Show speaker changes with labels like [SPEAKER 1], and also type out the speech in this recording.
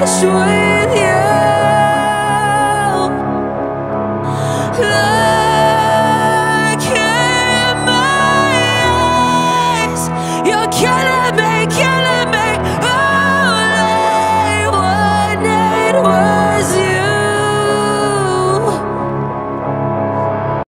[SPEAKER 1] wish swear.